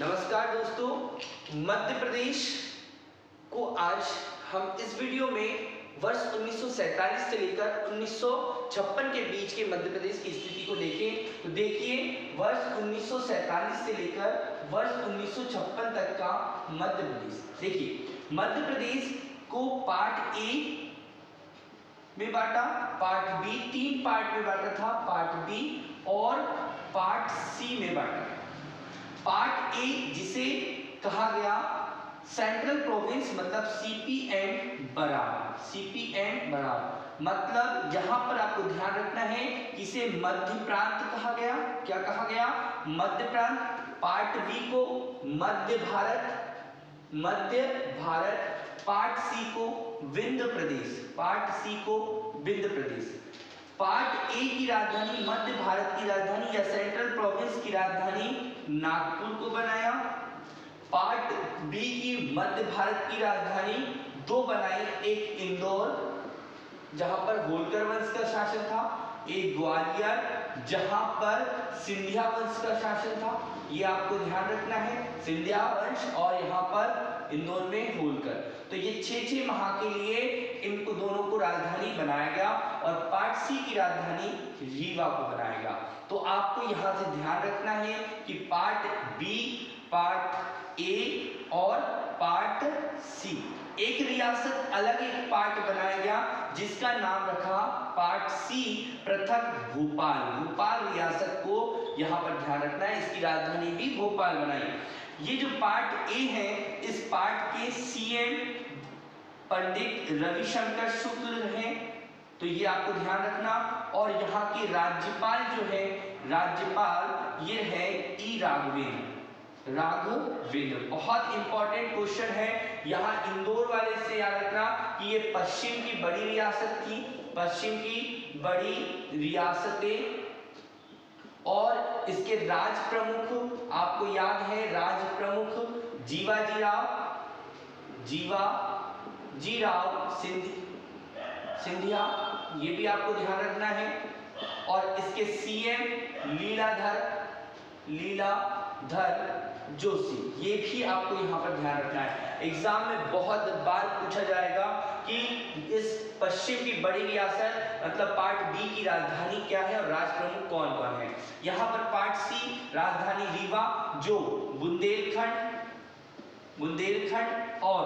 नमस्कार दोस्तों, मध्य प्रदेश को आज हम इस वीडियो में वर्ष 1947 से लेकर 1956 के बीच के मध्य प्रदेश की स्थिति को देखें तो देखिए, वर्ष 1947 से लेकर वर्ष 1956 तक का मध्य प्रदेश। देखिए, मध्य प्रदेश को पार्ट ए में बांटा पार्ट बी तीन पार्ट में बांटा था पार्ट बी और पार्ट सी में बांटा। पार्ट ए जिसे कहा गया सेंट्रल प्रोविंस मतलब CP and Berar CP and Berar. मतलब यहाँ पर आपको ध्यान रखना है इसे मध्य प्रांत कहा गया। क्या कहा गया? मध्य प्रांत पार्ट बी को मध्य भारत मध्य भारत, पार्ट सी को विंध्य प्रदेश, पार्ट सी को विंध्य प्रदेश। पार्ट ए की राजधानी, मध्य भारत की राजधानी या सेंट्रल प्रोविंस की राजधानी नागपुर को बनाया। पार्ट बी की मध्य भारत की राजधानी, दो बनाई एक इंदौर, जहाँ पर होलकर वंश का शासन था। एक ग्वालियर जहाँ पर सिंधिया वंश का शासन था, ये आपको ध्यान रखना है, सिंधिया वंश और यहाँ पर इंदौर में होलकर। तो ये छह छह माह के लिए इनको दोनों को राजधानी बनाया गया और पार्ट सी की राजधानी रीवा को बनाया गया। तो आपको यहाँ से ध्यान रखना है कि पार्ट बी, पार्ट ए और पार्ट सी। एक रियासत, अलग एक पार्ट बनाया गया, जिसका नाम रखा पार्ट सी, पृथक भोपाल। भोपाल रियासत को यहाँ पर ध्यान रखना है, इसकी राजधानी भी भोपाल बनाई। ये जो पार्ट ए है, इस पार्ट के सीएम पंडित रविशंकर शुक्ल हैं तो ये आपको ध्यान रखना। और यहाँ के राज्यपाल जो है, राज्यपाल ये है ई राघवेंद्र। राघवेंद्र बहुत इंपॉर्टेंट क्वेश्चन है। यहाँ इंदौर वाले से याद रखना कि ये पश्चिम की बड़ी रियासत थी। पश्चिम की बड़ी रियासतें और इसके राज प्रमुख, आपको याद है राज प्रमुख जीवाजी राव, जीवा जी राव सिंध, सिंधिया, ये भी आपको ध्यान रखना है। और इसके सीएम लीलाधर लीलाधर जोशी, ये भी आपको यहाँ पर ध्यान रखना है। एग्ज़ाम में बहुत बार पूछा जाएगा कि इस पश्चिम की बड़ी रियासत मतलब पार्ट बी की राजधानी क्या है और राज प्रमुख कौन कौन है? यहाँ पर पार्ट सी राजधानी रीवा, जो बुंदेलखंड बुंदेलखंड और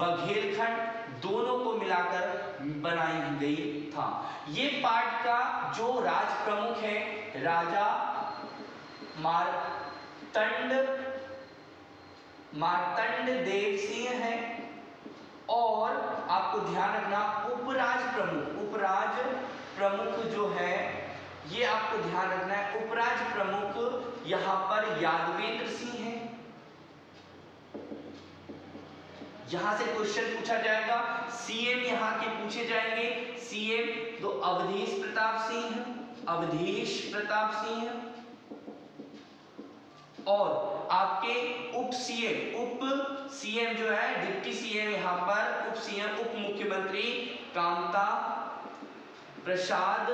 बघेलखंड दोनों को मिलाकर बनाई गई था। ये पार्ट का जो राज प्रमुख है, राजा मारतंड मारतंड देव सिंह है। और आपको ध्यान रखना, उपराज प्रमुख उपराज प्रमुख जो है, ये आपको ध्यान रखना है। उपराज प्रमुख यहाँ पर यादवेंद्र सिंह है। यहाँ से क्वेश्चन पूछा जाएगा, सीएम यहाँ के पूछे जाएँगे। सीएम तो अवधेश प्रताप सिंह अवधेश प्रताप सिंह और आपके उप सीएम उप सीएम जो है, डिप्टी सीएम यहाँ पर, उप सीएम उप मुख्यमंत्री कामता प्रसाद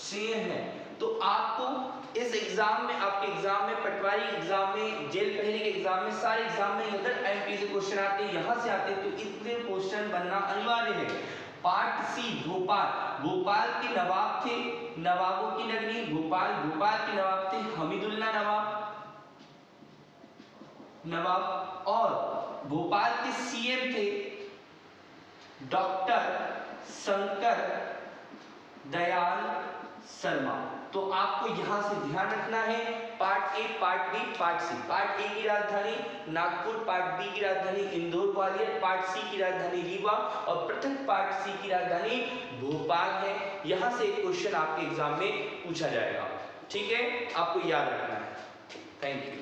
सिंह है। तो आपको इस एग्ज़ाम में, आपके एग्ज़ाम में, पटवारी एग्ज़ाम में, जेल पहले के एग्ज़ाम में, सारे एग्ज़ाम में अगर एमपी से क्वेश्चन आते हैं, यहाँ से आते तो इतने क्वेश्चन बनना अनिवार्य है। पार्ट सी भोपाल। भोपाल के नवाब थे, नवाबों की नगरी, भोपाल भोपाल के नवाब थे हमीदुल्ला नवाब और भोपाल के सीएम थे डॉक्टर शंकर दयाल शर्मा। तो आपको यहाँ से ध्यान रखना है, part A, part B, part C. Part A की राजधानी नागपुर, पार्ट बी की राजधानी इंदौर, ग्वालियर, पार्ट सी की राजधानी रीवा और प्रथम पार्ट सी की राजधानी भोपाल है। यहाँ से क्वेश्चन आपके एग्ज़ाम में पूछा जाएगा। ठीक है? आपको याद रखना है। Thank you